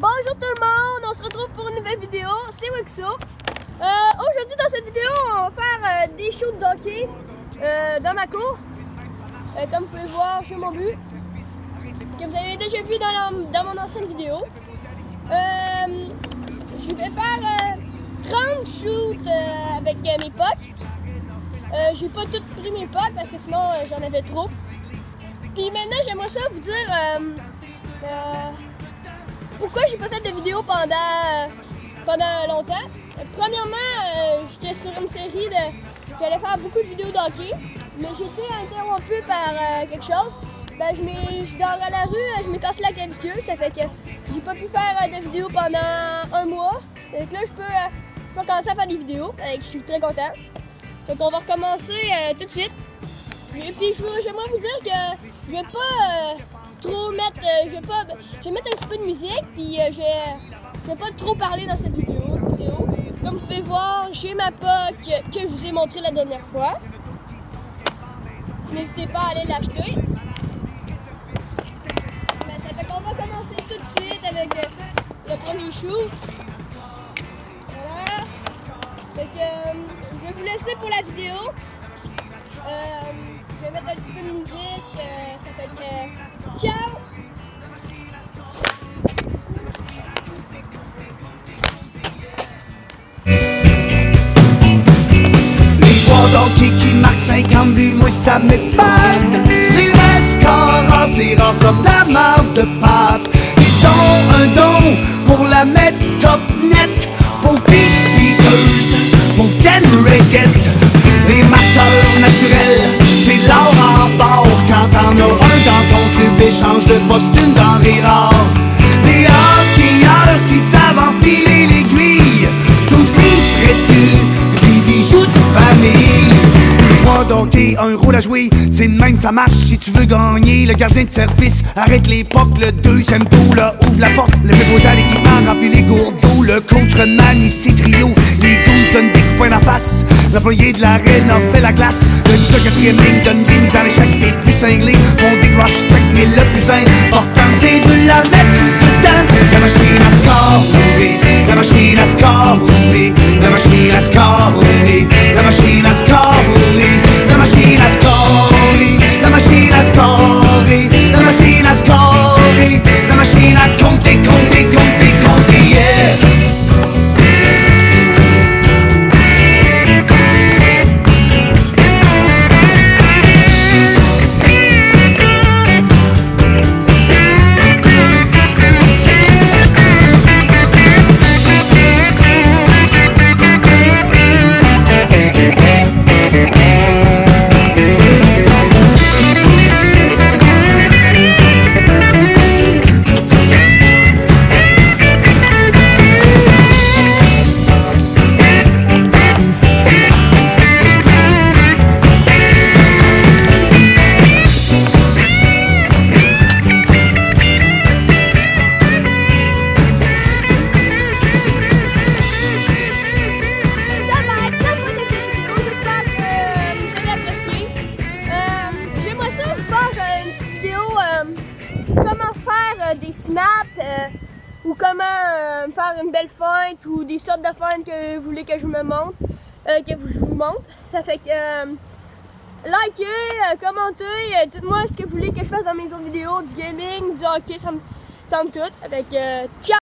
Bonjour tout le monde, on se retrouve pour une nouvelle vidéo, c'est Wixo. Euh, Aujourd'hui dans cette vidéo, on va faire euh, des shoots d'hockey euh, dans ma cour. Comme vous pouvez voir, j'ai mon but, que vous avez déjà vu dans, dans mon ancienne vidéo. Je vais faire euh, 30 shoots avec mes potes. Euh, j'ai pas toutes pris mes potes parce que sinon j'en avais trop. Puis maintenant, j'aimerais ça vous dire pourquoi j'ai pas fait de vidéo pendant, euh, pendant longtemps? Premièrement, euh, j'étais sur une série de. J'allais faire beaucoup de vidéos d'hockey, mais j'ai été interrompu par euh, quelque chose. Ben, je, à la rue, je m'ai cassé la clavicule, ça fait que j'ai pas pu faire de vidéos pendant un mois. Que là, je peux, je peux commencer à faire des vidéos, et je suis très content. Donc, on va recommencer tout de suite. Et puis j'aimerais vous dire que je vais pas trop mettre, euh, je vais pas, je vais mettre un petit peu de musique, puis euh, je, vais, je vais pas trop parler dans cette vidéo. Comme vous pouvez voir, j'ai ma POC que, je vous ai montré la dernière fois. N'hésitez pas à aller l'acheter. Ben, qu'on va commencer tout de suite avec euh, le premier shoot. Voilà. Euh, je vais vous laisser pour la vidéo. Je vais mettre un petit peu de musique. euh, fait que. euh, ciao! Les qui marquent 50 buts, moi ça m'épate. Les rescorts c'est comme la marde de pâte. Ils ont un don pour la mettre top net. Pour Peters, pour Ken Rickett. Les marqueurs de poste une denrée rare. Les hockeyeurs qui savent enfiler l'aiguille, c'est aussi précieux que les bijoux de famille. D'hockey a un rôle à jouer, c'est de même ça marche si tu veux gagner. Le gardien de service arrête l'époque, le deuxième tour, là, ouvre la porte, le à l'équipement, remplit les gourdeaux, le coach remanie ses trios, les goons donnent des coups en face, l'employé de l'arène en fait la glace, le quatrième ligne donne des mises en échec, les plus cinglés font des plus important c'est de la mettre des snaps euh, ou comment euh, faire une belle feinte ou des sortes de feintes que vous voulez que je me montre, euh, que je vous montre. Ça fait que likez, commentez, dites-moi ce que vous voulez que je fasse dans mes autres vidéos, du gaming, du hockey, ça me tente tout. Euh, ciao!